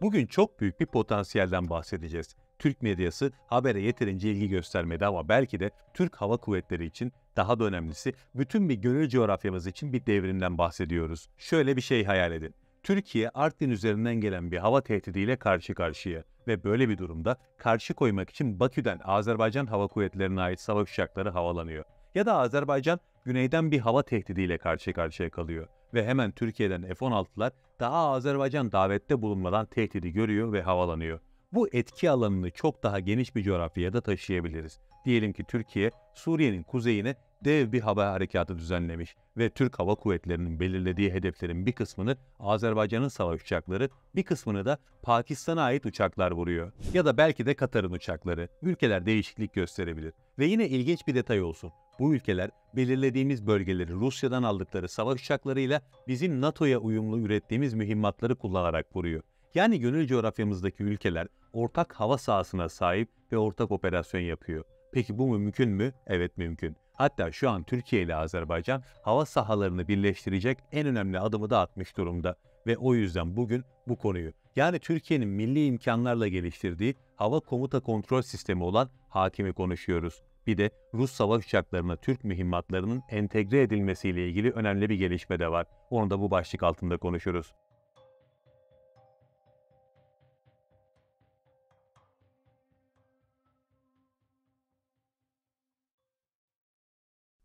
Bugün çok büyük bir potansiyelden bahsedeceğiz. Türk medyası habere yeterince ilgi göstermedi ama belki de Türk Hava Kuvvetleri için daha da önemlisi bütün bir gönül coğrafyamız için bir devrimden bahsediyoruz. Şöyle bir şey hayal edin. Türkiye Artvin üzerinden gelen bir hava tehdidiyle karşı karşıya ve böyle bir durumda karşı koymak için Bakü'den Azerbaycan Hava Kuvvetleri'ne ait savaş uçakları havalanıyor. Ya da Azerbaycan güneyden bir hava tehdidiyle karşı karşıya kalıyor ve hemen Türkiye'den F-16'lar daha Azerbaycan davette bulunmadan tehdidi görüyor ve havalanıyor. Bu etki alanını çok daha geniş bir coğrafyaya da taşıyabiliriz. Diyelim ki Türkiye Suriye'nin kuzeyine dev bir hava harekatı düzenlemiş ve Türk Hava Kuvvetleri'nin belirlediği hedeflerin bir kısmını Azerbaycan'ın savaş uçakları, bir kısmını da Pakistan'a ait uçaklar vuruyor. Ya da belki de Katar'ın uçakları. Ülkeler değişiklik gösterebilir. Ve yine ilginç bir detay olsun. Bu ülkeler belirlediğimiz bölgeleri Rusya'dan aldıkları savaş uçaklarıyla bizim NATO'ya uyumlu ürettiğimiz mühimmatları kullanarak vuruyor. Yani gönül coğrafyamızdaki ülkeler ortak hava sahasına sahip ve ortak operasyon yapıyor. Peki bu mümkün mü? Evet mümkün. Hatta şu an Türkiye ile Azerbaycan hava sahalarını birleştirecek en önemli adımı da atmış durumda. Ve o yüzden bugün bu konuyu yani Türkiye'nin milli imkanlarla geliştirdiği hava komuta kontrol sistemi olan Hakim'i konuşuyoruz. Bir de Rus savaş uçaklarına Türk mühimmatlarının entegre edilmesiyle ilgili önemli bir gelişme de var. Onu da bu başlık altında konuşuruz.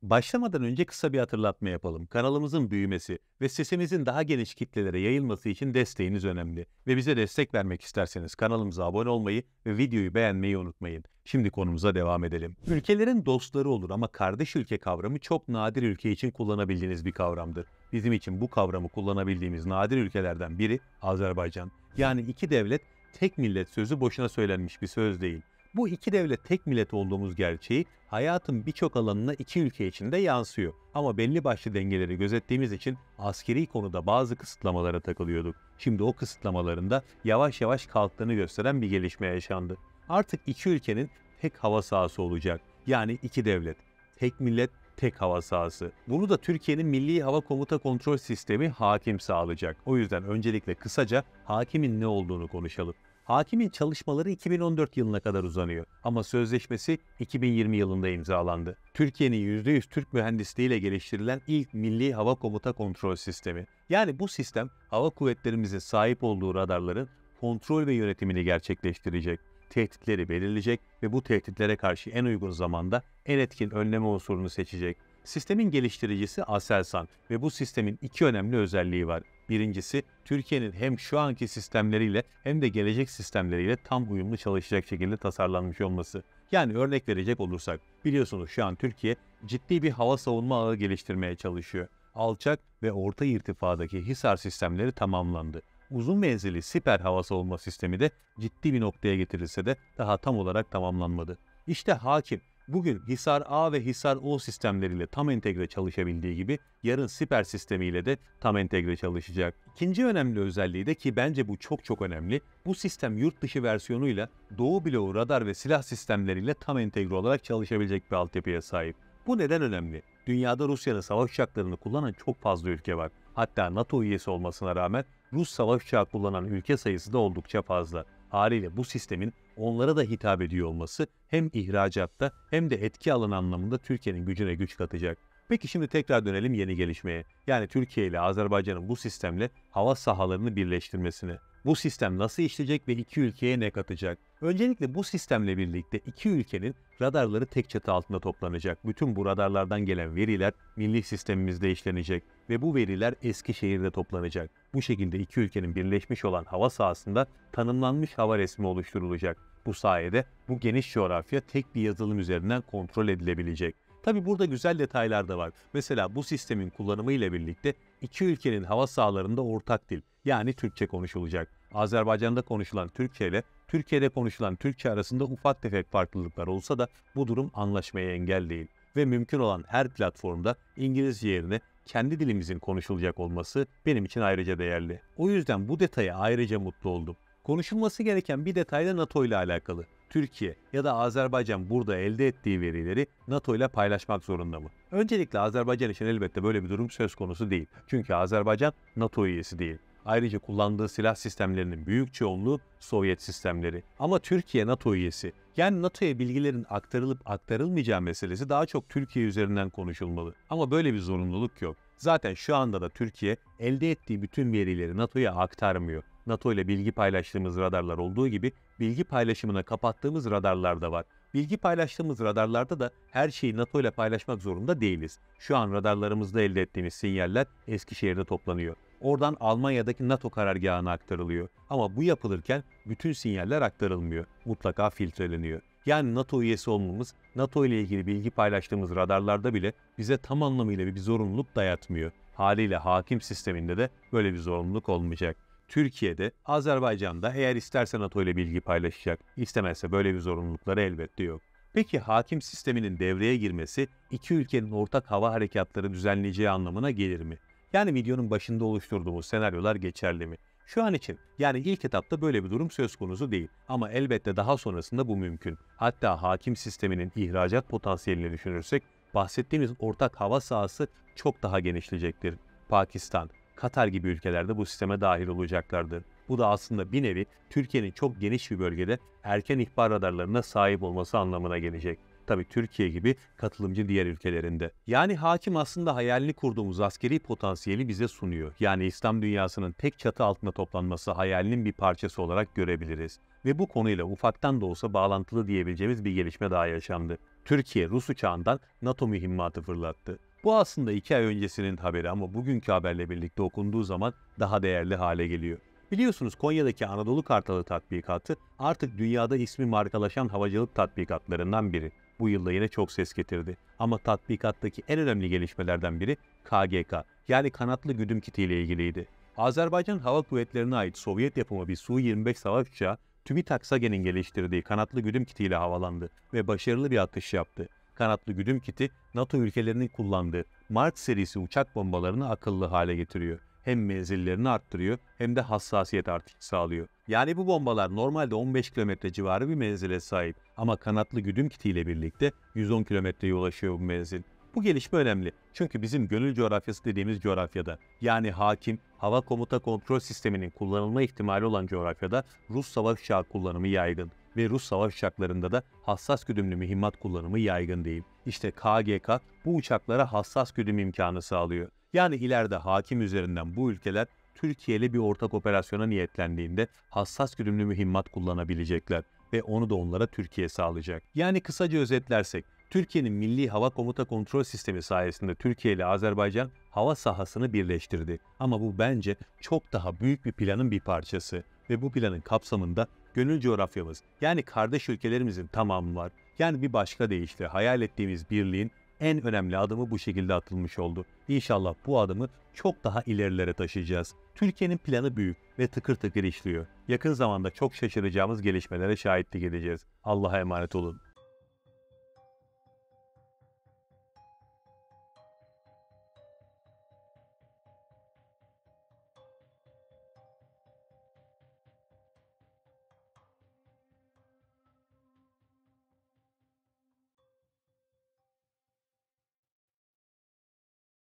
Başlamadan önce kısa bir hatırlatma yapalım. Kanalımızın büyümesi ve sesimizin daha geniş kitlelere yayılması için desteğiniz önemli. Ve bize destek vermek isterseniz kanalımıza abone olmayı ve videoyu beğenmeyi unutmayın. Şimdi konumuza devam edelim. Ülkelerin dostları olur ama kardeş ülke kavramı çok nadir ülke için kullanabildiğiniz bir kavramdır. Bizim için bu kavramı kullanabildiğimiz nadir ülkelerden biri Azerbaycan. Yani iki devlet, tek millet sözü boşuna söylenmiş bir söz değil. Bu iki devlet tek millet olduğumuz gerçeği hayatın birçok alanına iki ülke içinde yansıyor. Ama belli başlı dengeleri gözettiğimiz için askeri konuda bazı kısıtlamalara takılıyorduk. Şimdi o kısıtlamalarında yavaş yavaş kalktığını gösteren bir gelişme yaşandı. Artık iki ülkenin tek hava sahası olacak. Yani iki devlet, tek millet, tek hava sahası. Bunu da Türkiye'nin Milli Hava Komuta Kontrol Sistemi hakim sağlayacak. O yüzden öncelikle kısaca hakimin ne olduğunu konuşalım. Hakimin çalışmaları 2014 yılına kadar uzanıyor ama sözleşmesi 2020 yılında imzalandı. Türkiye'nin %100 Türk mühendisliğiyle geliştirilen ilk milli hava komuta kontrol sistemi. Yani bu sistem hava kuvvetlerimizin sahip olduğu radarların kontrol ve yönetimini gerçekleştirecek, tehditleri belirleyecek ve bu tehditlere karşı en uygun zamanda en etkin önleme unsurunu seçecek. Sistemin geliştiricisi Aselsan ve bu sistemin iki önemli özelliği var. Birincisi Türkiye'nin hem şu anki sistemleriyle hem de gelecek sistemleriyle tam uyumlu çalışacak şekilde tasarlanmış olması. Yani örnek verecek olursak biliyorsunuz şu an Türkiye ciddi bir hava savunma ağı geliştirmeye çalışıyor. Alçak ve orta irtifadaki Hisar sistemleri tamamlandı. Uzun menzilli siper hava savunma sistemi de ciddi bir noktaya getirilse de daha tam olarak tamamlanmadı. İşte hakim bugün Hisar A ve Hisar O sistemleriyle tam entegre çalışabildiği gibi yarın siper sistemiyle de tam entegre çalışacak. İkinci önemli özelliği de ki bence bu çok çok önemli. Bu sistem yurt dışı versiyonuyla Doğu bloğu radar ve silah sistemleriyle tam entegre olarak çalışabilecek bir altyapıya sahip. Bu neden önemli? Dünyada Rusya'nın savaş uçaklarını kullanan çok fazla ülke var. Hatta NATO üyesi olmasına rağmen Rus savaş uçağı kullanan ülke sayısı da oldukça fazla. Haliyle bu sistemin onlara da hitap ediyor olması hem ihracatta hem de etki alanı anlamında Türkiye'nin gücüne güç katacak. Peki şimdi tekrar dönelim yeni gelişmeye. Yani Türkiye ile Azerbaycan'ın bu sistemle hava sahalarını birleştirmesine. Bu sistem nasıl işleyecek ve iki ülkeye ne katacak? Öncelikle bu sistemle birlikte iki ülkenin radarları tek çatı altında toplanacak. Bütün bu radarlardan gelen veriler milli sistemimizde işlenecek ve bu veriler Eskişehir'de toplanacak. Bu şekilde iki ülkenin birleşmiş olan hava sahasında tanımlanmış hava resmi oluşturulacak. Bu sayede bu geniş coğrafya tek bir yazılım üzerinden kontrol edilebilecek. Tabi burada güzel detaylar da var. Mesela bu sistemin kullanımı ile birlikte iki ülkenin hava sahalarında ortak dil yani Türkçe konuşulacak. Azerbaycan'da konuşulan Türkçe ile Türkiye'de konuşulan Türkçe arasında ufak tefek farklılıklar olsa da bu durum anlaşmaya engel değil. Ve mümkün olan her platformda İngilizce yerine kendi dilimizin konuşulacak olması benim için ayrıca değerli. O yüzden bu detaya ayrıca mutlu oldum. Konuşulması gereken bir detay da NATO ile alakalı. Türkiye ya da Azerbaycan burada elde ettiği verileri NATO ile paylaşmak zorunda mı? Öncelikle Azerbaycan için elbette böyle bir durum söz konusu değil. Çünkü Azerbaycan NATO üyesi değil. Ayrıca kullandığı silah sistemlerinin büyük çoğunluğu Sovyet sistemleri. Ama Türkiye NATO üyesi. Yani NATO'ya bilgilerin aktarılıp aktarılmayacağı meselesi daha çok Türkiye üzerinden konuşulmalı. Ama böyle bir zorunluluk yok. Zaten şu anda da Türkiye elde ettiği bütün verileri NATO'ya aktarmıyor. NATO ile bilgi paylaştığımız radarlar olduğu gibi bilgi paylaşımına kapattığımız radarlar da var. Bilgi paylaştığımız radarlarda da her şeyi NATO ile paylaşmak zorunda değiliz. Şu an radarlarımızda elde ettiğimiz sinyaller Eskişehir'de toplanıyor. Oradan Almanya'daki NATO karargahına aktarılıyor. Ama bu yapılırken bütün sinyaller aktarılmıyor. Mutlaka filtreleniyor. Yani NATO üyesi olmamız, NATO ile ilgili bilgi paylaştığımız radarlarda bile bize tam anlamıyla bir zorunluluk dayatmıyor. Haliyle hakim sisteminde de böyle bir zorunluluk olmayacak. Türkiye'de, Azerbaycan'da eğer isterse NATO ile bilgi paylaşacak, istemezse böyle bir zorunlulukları elbette yok. Peki hakim sisteminin devreye girmesi iki ülkenin ortak hava harekatları düzenleyeceği anlamına gelir mi? Yani videonun başında oluşturduğumuz senaryolar geçerli mi? Şu an için yani ilk etapta böyle bir durum söz konusu değil ama elbette daha sonrasında bu mümkün. Hatta hakim sisteminin ihracat potansiyelini düşünürsek bahsettiğimiz ortak hava sahası çok daha genişleyecektir. Pakistan, Katar gibi ülkelerde bu sisteme dahil olacaklardır. Bu da aslında bir nevi Türkiye'nin çok geniş bir bölgede erken ihbar radarlarına sahip olması anlamına gelecek. Tabi Türkiye gibi katılımcı diğer ülkelerinde. Yani hakim aslında hayalini kurduğumuz askeri potansiyeli bize sunuyor. Yani İslam dünyasının tek çatı altında toplanması hayalinin bir parçası olarak görebiliriz. Ve bu konuyla ufaktan da olsa bağlantılı diyebileceğimiz bir gelişme daha yaşandı. Türkiye Rus uçağından NATO mühimmatı fırlattı. Bu aslında iki ay öncesinin haberi ama bugünkü haberle birlikte okunduğu zaman daha değerli hale geliyor. Biliyorsunuz Konya'daki Anadolu Kartalı tatbikatı artık dünyada ismi markalaşan havacılık tatbikatlarından biri. Bu yılda yine çok ses getirdi. Ama tatbikattaki en önemli gelişmelerden biri KGK yani kanatlı güdüm kiti ile ilgiliydi. Azerbaycan Hava Kuvvetleri'ne ait Sovyet yapımı bir Su-25 savaş uçağı TÜBİTAK SAGE'nin geliştirdiği kanatlı güdüm kitiyle havalandı ve başarılı bir atış yaptı. Kanatlı güdüm kiti NATO ülkelerinin kullandığı Mark serisi uçak bombalarını akıllı hale getiriyor hem menzillerini arttırıyor hem de hassasiyet artışı sağlıyor. Yani bu bombalar normalde 15 kilometre civarı bir menzile sahip ama kanatlı güdüm kitiyle birlikte 110 kilometreye ulaşıyor bu menzil. Bu gelişme önemli çünkü bizim gönül coğrafyası dediğimiz coğrafyada yani hakim hava komuta kontrol sisteminin kullanılma ihtimali olan coğrafyada Rus savaş uçağı kullanımı yaygın ve Rus savaş uçaklarında da hassas güdümlü mühimmat kullanımı yaygın değil. İşte KGK bu uçaklara hassas güdüm imkanı sağlıyor. Yani ileride hakim üzerinden bu ülkeler Türkiye ile bir ortak operasyona niyetlendiğinde hassas güdümlü mühimmat kullanabilecekler ve onu da onlara Türkiye sağlayacak. Yani kısaca özetlersek Türkiye'nin Milli Hava Komuta Kontrol Sistemi sayesinde Türkiye ile Azerbaycan hava sahasını birleştirdi. Ama bu bence çok daha büyük bir planın bir parçası ve bu planın kapsamında gönül coğrafyamız yani kardeş ülkelerimizin tamamı var. Yani bir başka deyişle hayal ettiğimiz birliğin en önemli adımı bu şekilde atılmış oldu. İnşallah bu adımı çok daha ilerilere taşıyacağız. Türkiye'nin planı büyük ve tıkır tıkır işliyor. Yakın zamanda çok şaşıracağımız gelişmelere şahitlik edeceğiz. Allah'a emanet olun.